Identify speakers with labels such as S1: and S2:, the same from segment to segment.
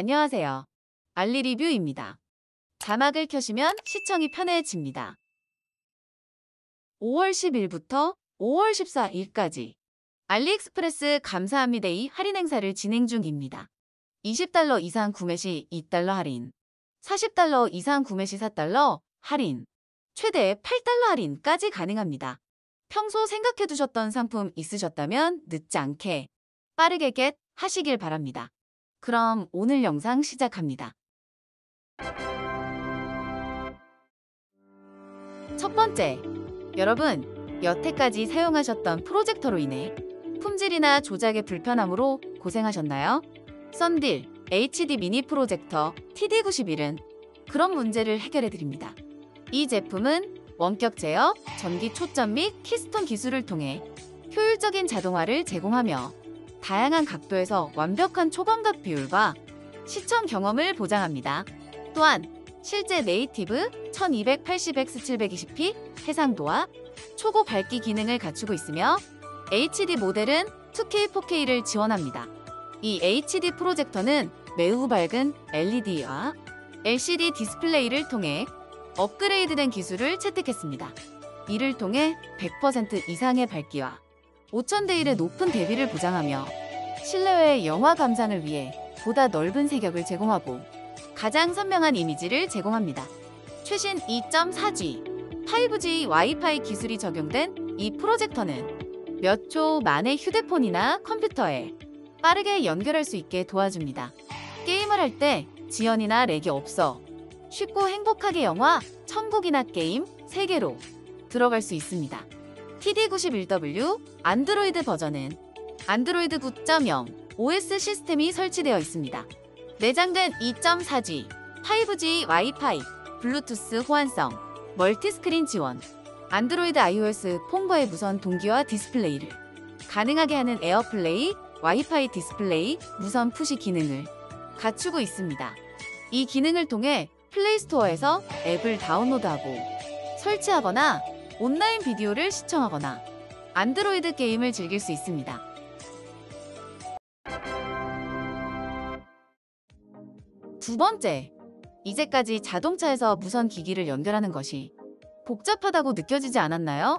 S1: 안녕하세요. 알리 리뷰입니다. 자막을 켜시면 시청이 편해집니다. 5월 10일부터 5월 14일까지 알리익스프레스 감사합니데이 할인 행사를 진행 중입니다. 20달러 이상 구매 시 2달러 할인, 40달러 이상 구매 시 4달러 할인, 최대 8달러 할인까지 가능합니다. 평소 생각해 두셨던 상품 있으셨다면 늦지 않게 빠르게 get 하시길 바랍니다. 그럼 오늘 영상 시작합니다. 첫 번째, 여러분 여태까지 사용하셨던 프로젝터로 인해 품질이나 조작의 불편함으로 고생하셨나요? ThundeaL HD 미니 프로젝터 TD91은 그런 문제를 해결해 드립니다. 이 제품은 원격 제어, 전기 초점 및 keystone 기술을 통해 효율적인 자동화를 제공하며 다양한 각도에서 완벽한 초광각 비율과 시청 경험을 보장합니다. 또한 실제 네이티브 1280x720p 해상도와 초고 밝기 기능을 갖추고 있으며 HD 모델은 2K, 4K를 지원합니다. 이 HD 프로젝터는 매우 밝은 LED와 LCD 디스플레이를 통해 업그레이드된 기술을 채택했습니다. 이를 통해 100% 이상의 밝기와 5,000대 1의 높은 대비를 보장하며 실내외 영화 감상을 위해 보다 넓은 세격을 제공하고 가장 선명한 이미지를 제공합니다. 최신 2.4G, 5G 와이파이 기술이 적용된 이 프로젝터는 몇 초 만에 휴대폰이나 컴퓨터에 빠르게 연결할 수 있게 도와줍니다. 게임을 할 때 지연이나 렉이 없어 쉽고 행복하게 영화 천국이나 게임 세계로 들어갈 수 있습니다. TD91W 안드로이드 버전은 안드로이드 9.0 OS 시스템이 설치되어 있습니다. 내장된 2.4G, 5G 와이파이, 블루투스 호환성, multi-screen 지원, 안드로이드 iOS 폰과의 무선 동기화 디스플레이를 가능하게 하는 AirPlay, 와이파이 디스플레이, 무선 push 기능을 갖추고 있습니다. 이 기능을 통해 Play Store에서 앱을 다운로드하고 설치하거나 온라인 비디오를 시청하거나 안드로이드 게임을 즐길 수 있습니다. 두 번째, 이제까지 자동차에서 무선 기기를 연결하는 것이 복잡하다고 느껴지지 않았나요?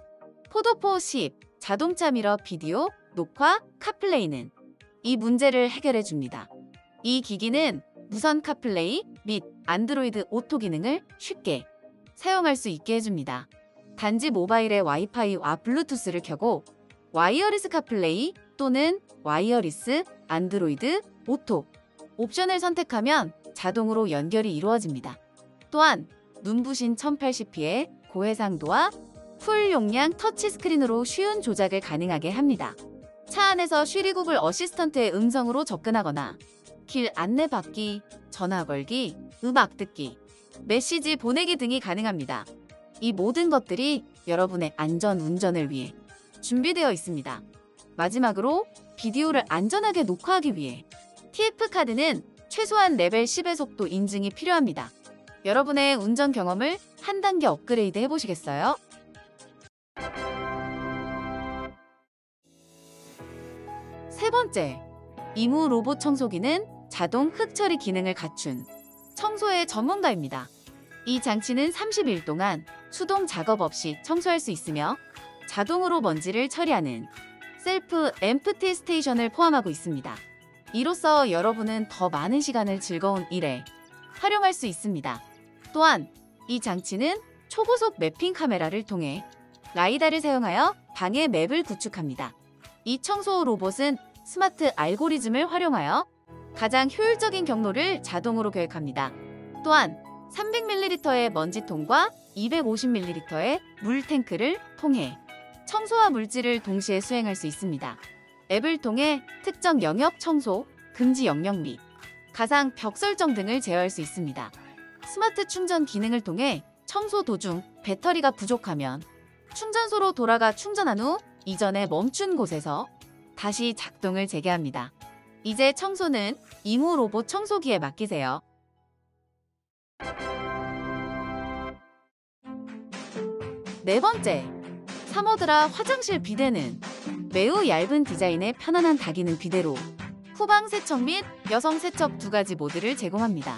S1: Podofo 10 자동차 미러 비디오, 녹화, CarPlay는 이 문제를 해결해 줍니다. 이 기기는 무선 CarPlay 및 Android Auto 기능을 쉽게 사용할 수 있게 해줍니다. 단지 모바일의 와이파이와 블루투스를 켜고 wireless CarPlay 또는 wireless Android Auto 옵션을 선택하면 자동으로 연결이 이루어집니다. 또한 눈부신 1080p의 고해상도와 full 용량 터치스크린으로 쉬운 조작을 가능하게 합니다. 차 안에서 Siri Google Assistant의 음성으로 접근하거나 길 안내 받기, 전화 걸기, 음악 듣기, 메시지 보내기 등이 가능합니다. 이 모든 것들이 여러분의 안전 운전을 위해 준비되어 있습니다. 마지막으로 비디오를 안전하게 녹화하기 위해 TF카드는 최소한 레벨 10의 속도 인증이 필요합니다. 여러분의 운전 경험을 한 단계 업그레이드 해보시겠어요? 세 번째, IMOU 로봇 청소기는 자동 흙 처리 기능을 갖춘 청소의 전문가입니다. 이 장치는 30일 동안 수동 작업 없이 청소할 수 있으며 자동으로 먼지를 처리하는 self empty station을 포함하고 있습니다. 이로써 여러분은 더 많은 시간을 즐거운 일에 활용할 수 있습니다. 또한 이 장치는 초고속 매핑 카메라를 통해 라이다를 사용하여 방의 맵을 구축합니다. 이 청소 로봇은 스마트 알고리즘을 활용하여 가장 효율적인 경로를 자동으로 계획합니다. 또한 300ml의 먼지통과 250ml의 물탱크를 통해 청소와 물질을 동시에 수행할 수 있습니다. 앱을 통해 특정 영역 청소, 금지 영역 및 가상 벽 설정 등을 제어할 수 있습니다. 스마트 충전 기능을 통해 청소 도중 배터리가 부족하면 충전소로 돌아가 충전한 후 이전에 멈춘 곳에서 다시 작동을 재개합니다. 이제 청소는 이무 로봇 청소기에 맡기세요. 네 번째, 사모드라 화장실 비데는 매우 얇은 디자인의 편안한 다기능 비데로 후방 세척 및 여성 세척 두 가지 모드를 제공합니다.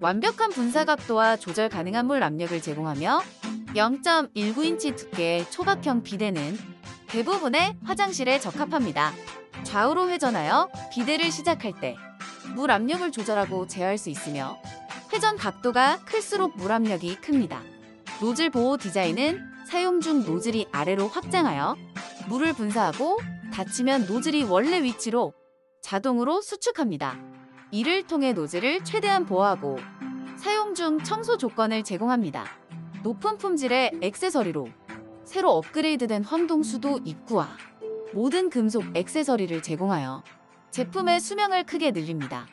S1: 완벽한 분사 각도와 조절 가능한 물 압력을 제공하며 0.19인치 두께의 초박형 비대는 대부분의 화장실에 적합합니다. 좌우로 회전하여 비대를 시작할 때 물 압력을 조절하고 제어할 수 있으며 회전 각도가 클수록 물 압력이 큽니다. 노즐 보호 디자인은 사용 중 노즐이 아래로 확장하여 물을 분사하고 닫히면 노즐이 원래 위치로 자동으로 수축합니다. 이를 통해 노즐을 최대한 보호하고 사용 중 청소 조건을 제공합니다. 높은 품질의 액세서리로 새로 업그레이드된 황동수도 입구와 모든 금속 액세서리를 제공하여 제품의 수명을 크게 늘립니다.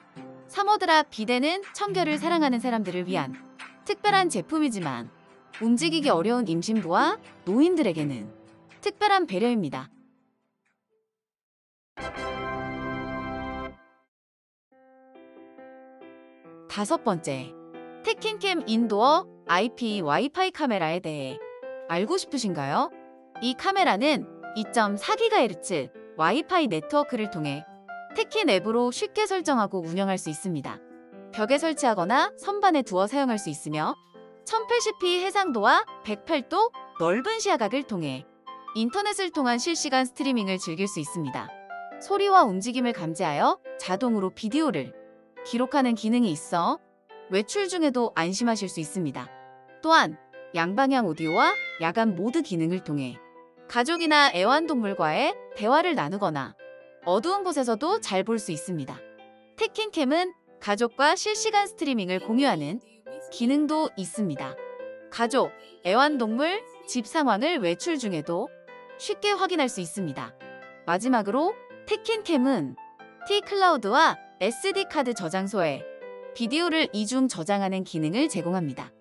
S1: 사모드라 비데는 청결을 사랑하는 사람들을 위한 특별한 제품이지만 움직이기 어려운 임신부와 노인들에게는 특별한 배려입니다. 다섯 번째, 테킨캠 인도어 IP 와이파이 카메라에 대해 알고 싶으신가요? 이 카메라는 2.4GHz 와이파이 네트워크를 통해 테킨 앱으로 쉽게 설정하고 운영할 수 있습니다. 벽에 설치하거나 선반에 두어 사용할 수 있으며 1080p 해상도와 108도 넓은 시야각을 통해 인터넷을 통한 실시간 스트리밍을 즐길 수 있습니다. 소리와 움직임을 감지하여 자동으로 비디오를 기록하는 기능이 있어 외출 중에도 안심하실 수 있습니다. 또한 양방향 오디오와 야간 모드 기능을 통해 가족이나 애완동물과의 대화를 나누거나 어두운 곳에서도 잘 볼 수 있습니다. 테킨캠은 가족과 실시간 스트리밍을 공유하는 기능도 있습니다. 가족, 애완동물, 집 상황을 외출 중에도 쉽게 확인할 수 있습니다. 마지막으로 테킨캠은 T클라우드와 SD카드 저장소에 비디오를 이중 저장하는 기능을 제공합니다.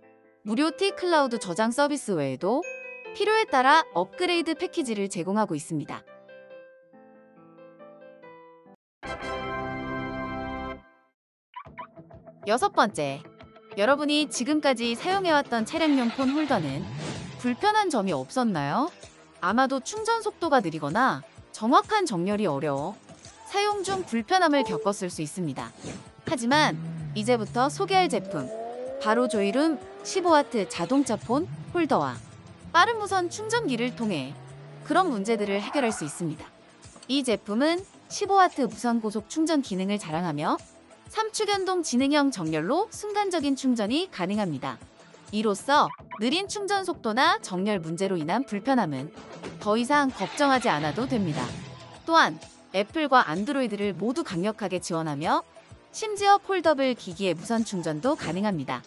S1: 무료 T클라우드 저장 서비스 외에도 필요에 따라 업그레이드 패키지를 제공하고 있습니다. 여러분이 지금까지 사용해왔던 차량용 폰 홀더는 불편한 점이 없었나요? 아마도 충전 속도가 느리거나 정확한 정렬이 어려워 사용 중 불편함을 겪었을 수 있습니다. 하지만 이제부터 소개할 제품, 바로 조이룸 15W 자동차 폰 홀더와 빠른 무선 충전기를 통해 그런 문제들을 해결할 수 있습니다. 이 제품은 15W 무선 고속 충전 기능을 자랑하며 3축연동 지능형 정렬로 순간적인 충전이 가능합니다. 이로써 느린 충전 속도나 정렬 문제로 인한 불편함은 더 이상 걱정하지 않아도 됩니다. 또한 애플과 안드로이드를 모두 강력하게 지원하며 심지어 폴더블 기기의 무선 충전도 가능합니다.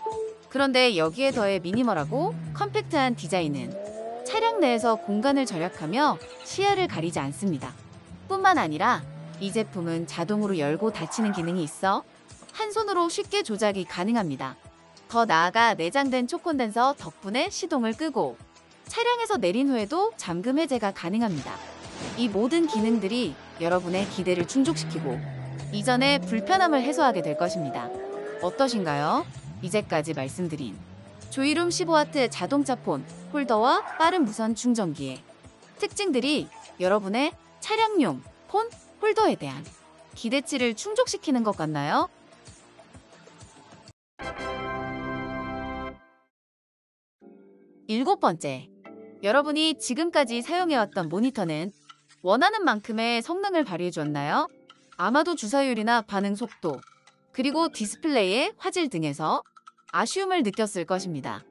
S1: 그런데 여기에 더해 미니멀하고 컴팩트한 디자인은 차량 내에서 공간을 절약하며 시야를 가리지 않습니다. 뿐만 아니라 이 제품은 자동으로 열고 닫히는 기능이 있어 한 손으로 쉽게 조작이 가능합니다. 더 나아가 내장된 초콘덴서 덕분에 시동을 끄고 차량에서 내린 후에도 잠금 해제가 가능합니다. 이 모든 기능들이 여러분의 기대를 충족시키고 이전의 불편함을 해소하게 될 것입니다. 어떠신가요? 이제까지 말씀드린 조이룸 15W 자동차 폰 홀더와 빠른 무선 충전기의 특징들이 여러분의 차량용 폰 홀더에 대한 기대치를 충족시키는 것 같나요? 일곱 번째, 여러분이 지금까지 사용해왔던 모니터는 원하는 만큼의 성능을 발휘해 주었나요? 아마도 주사율이나 반응 속도, 그리고 디스플레이의 화질 등에서 아쉬움을 느꼈을 것입니다.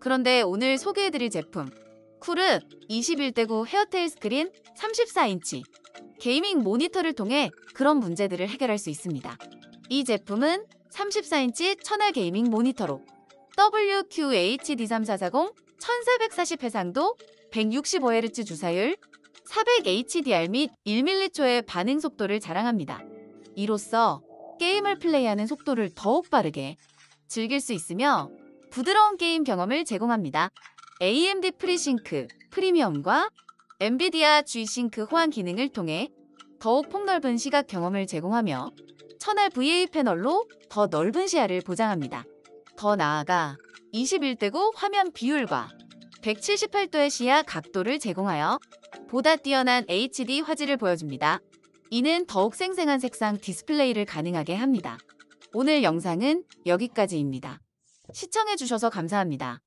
S1: 그런데 오늘 소개해드릴 제품, KOORUI 21대9 hairtail screen 34인치 게이밍 모니터를 통해 그런 문제들을 해결할 수 있습니다. 이 제품은 34인치 1000R 게이밍 모니터로 WQHD3440 1440 해상도 165Hz 주사율 400HDR 및 1mH의 반응 속도를 자랑합니다. 이로써 게임을 플레이하는 속도를 더욱 빠르게 즐길 수 있으며 부드러운 게임 경험을 제공합니다. AMD FreeSync Premium과 엔비디아 G-Sync 호환 기능을 통해 더욱 폭넓은 시각 경험을 제공하며 천알 VA 패널로 더 넓은 시야를 보장합니다. 더 나아가 21대9 화면 비율과 178도의 시야 각도를 제공하여 보다 뛰어난 HD 화질을 보여줍니다. 이는 더욱 생생한 색상 디스플레이를 가능하게 합니다. 오늘 영상은 여기까지입니다. 시청해주셔서 감사합니다.